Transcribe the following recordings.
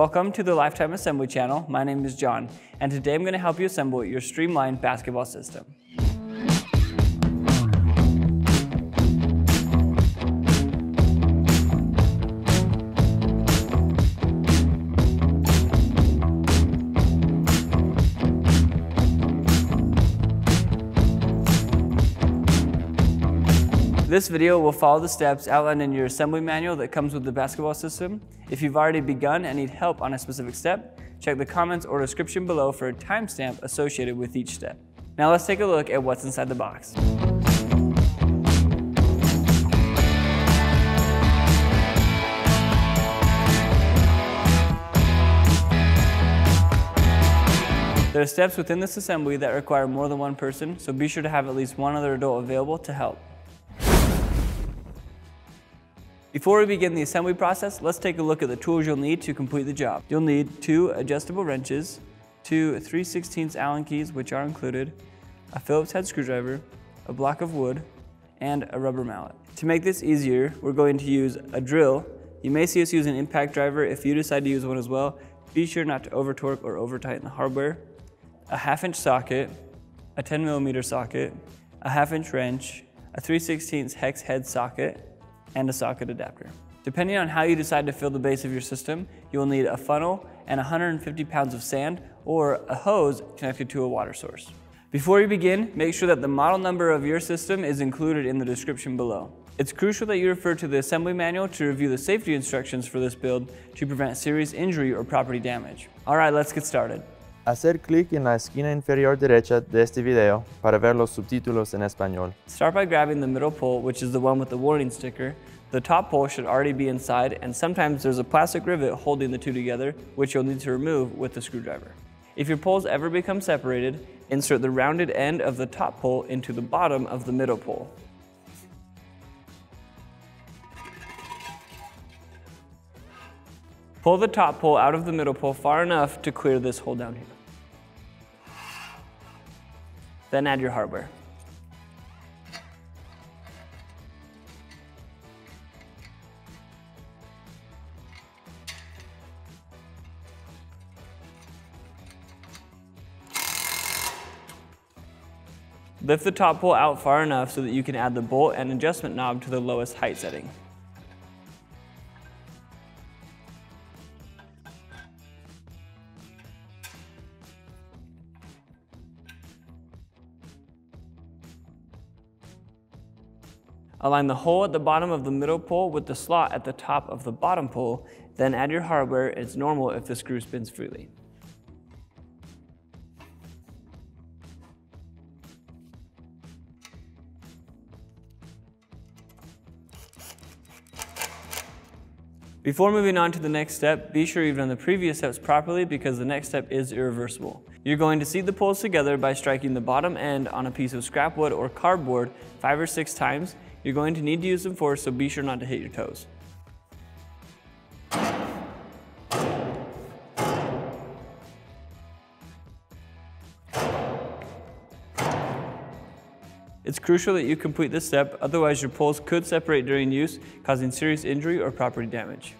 Welcome to the Lifetime Assembly channel. My name is John, and today I'm going to help you assemble your streamlined basketball system. This video will follow the steps outlined in your assembly manual that comes with the basketball system. If you've already begun and need help on a specific step, check the comments or description below for a timestamp associated with each step. Now let's take a look at what's inside the box. There are steps within this assembly that require more than one person, so be sure to have at least one other adult available to help. Before we begin the assembly process, let's take a look at the tools you'll need to complete the job. You'll need two adjustable wrenches, two 3 16 Allen keys, which are included, a Phillips head screwdriver, a block of wood, and a rubber mallet. To make this easier, we're going to use a drill. You may see us use an impact driver. If you decide to use one as well, be sure not to over torque or over tighten the hardware, a half inch socket, a 10 millimeter socket, a half inch wrench, a 3 16 hex head socket, and a socket adapter. Depending on how you decide to fill the base of your system, you will need a funnel and 150 pounds of sand or a hose connected to a water source. Before you begin, make sure that the model number of your system is included in the description below. It's crucial that you refer to the assembly manual to review the safety instructions for this build to prevent serious injury or property damage. Alright, let's get started. Hacer clic en la esquina inferior derecha de este video para ver los subtítulos en español. Start by grabbing the middle pole, which is the one with the warning sticker. The top pole should already be inside, and sometimes there's a plastic rivet holding the two together, which you'll need to remove with the screwdriver. If your poles ever become separated, insert the rounded end of the top pole into the bottom of the middle pole. Pull the top pole out of the middle pole far enough to clear this hole down here. Then add your hardware. Lift the top pole out far enough so that you can add the bolt and adjustment knob to the lowest height setting. Align the hole at the bottom of the middle pole with the slot at the top of the bottom pole, then add your hardware. It's normal if the screw spins freely. Before moving on to the next step, be sure you've done the previous steps properly because the next step is irreversible. You're going to seat the poles together by striking the bottom end on a piece of scrap wood or cardboard five or six times you're going to need to use some force, so be sure not to hit your toes. It's crucial that you complete this step, otherwise your poles could separate during use, causing serious injury or property damage.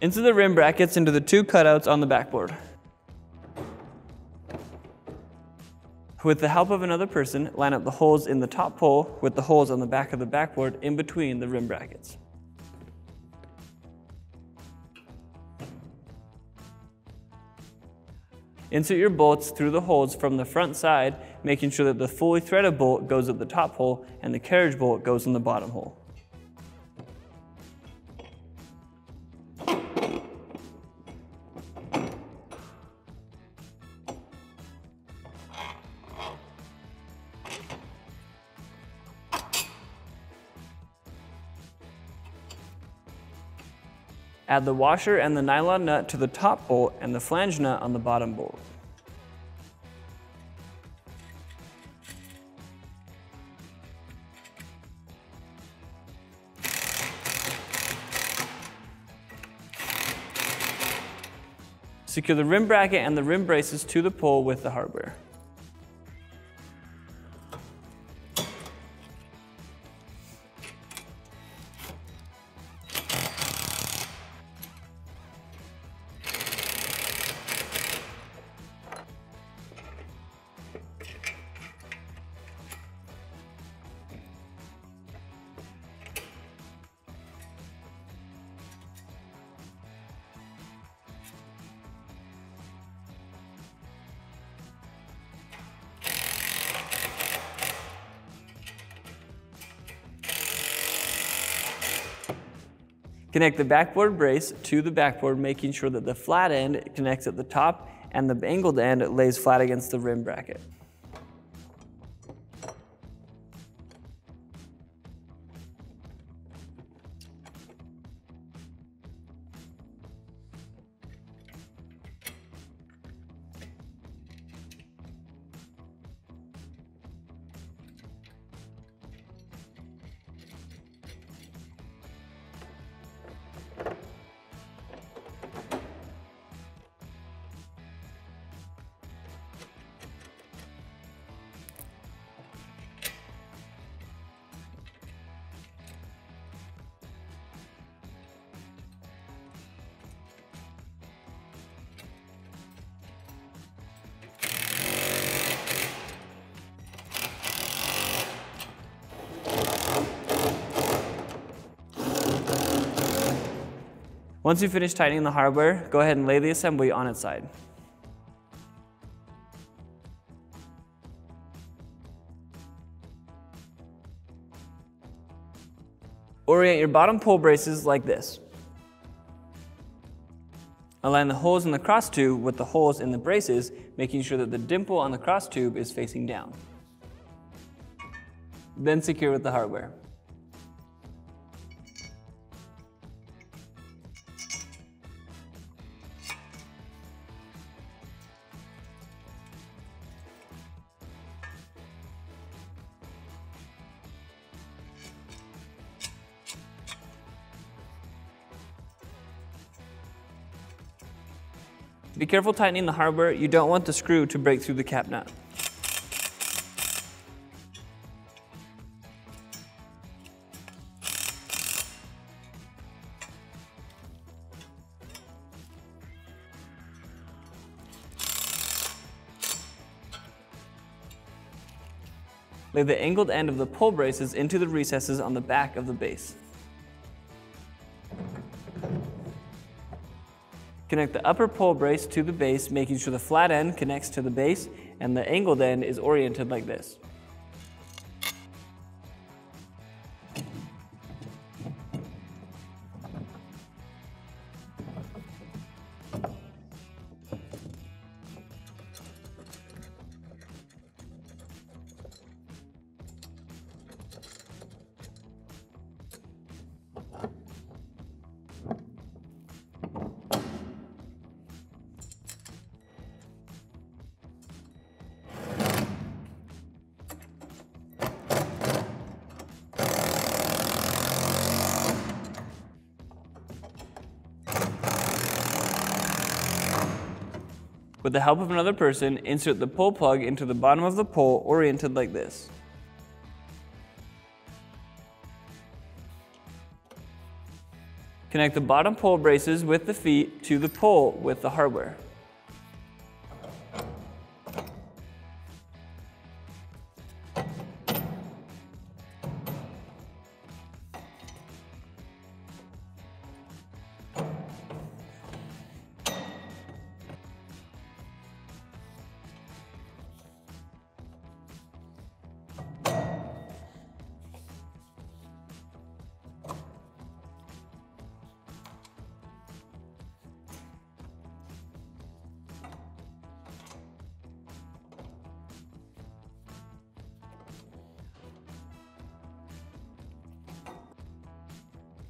Into the rim brackets into the two cutouts on the backboard. With the help of another person, line up the holes in the top pole with the holes on the back of the backboard in between the rim brackets. Insert your bolts through the holes from the front side, making sure that the fully threaded bolt goes at the top hole and the carriage bolt goes in the bottom hole. Add the washer and the nylon nut to the top bolt and the flange nut on the bottom bolt. Secure the rim bracket and the rim braces to the pole with the hardware. Connect the backboard brace to the backboard, making sure that the flat end connects at the top and the angled end lays flat against the rim bracket. Once you finish tightening the hardware, go ahead and lay the assembly on its side. Orient your bottom pole braces like this. Align the holes in the cross tube with the holes in the braces, making sure that the dimple on the cross tube is facing down. Then secure with the hardware. Be careful tightening the hardware. You don't want the screw to break through the cap nut. Lay the angled end of the pole braces into the recesses on the back of the base. Connect the upper pole brace to the base, making sure the flat end connects to the base and the angled end is oriented like this. With the help of another person, insert the pole plug into the bottom of the pole oriented like this. Connect the bottom pole braces with the feet to the pole with the hardware.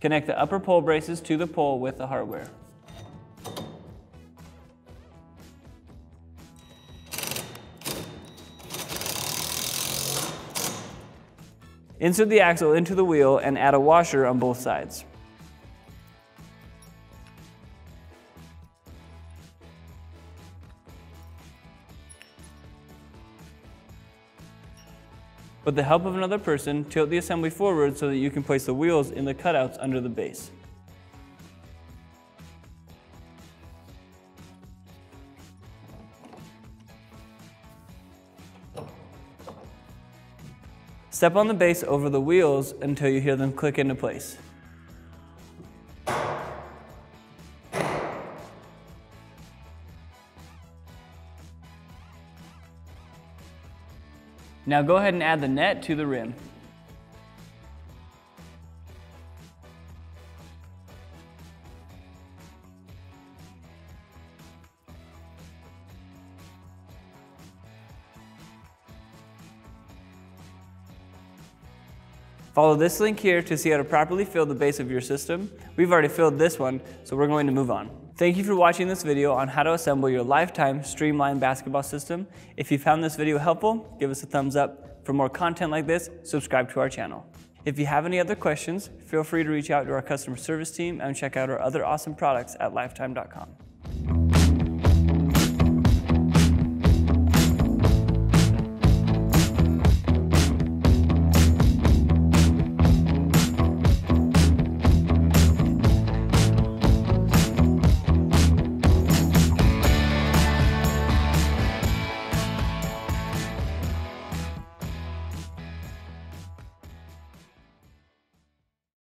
Connect the upper pole braces to the pole with the hardware. Insert the axle into the wheel and add a washer on both sides. With the help of another person, tilt the assembly forward so that you can place the wheels in the cutouts under the base. Step on the base over the wheels until you hear them click into place. Now go ahead and add the net to the rim. Follow this link here to see how to properly fill the base of your system. We've already filled this one, so we're going to move on. Thank you for watching this video on how to assemble your lifetime streamlined basketball system. If you found this video helpful, give us a thumbs up. For more content like this, subscribe to our channel. If you have any other questions, feel free to reach out to our customer service team and check out our other awesome products at lifetime.com.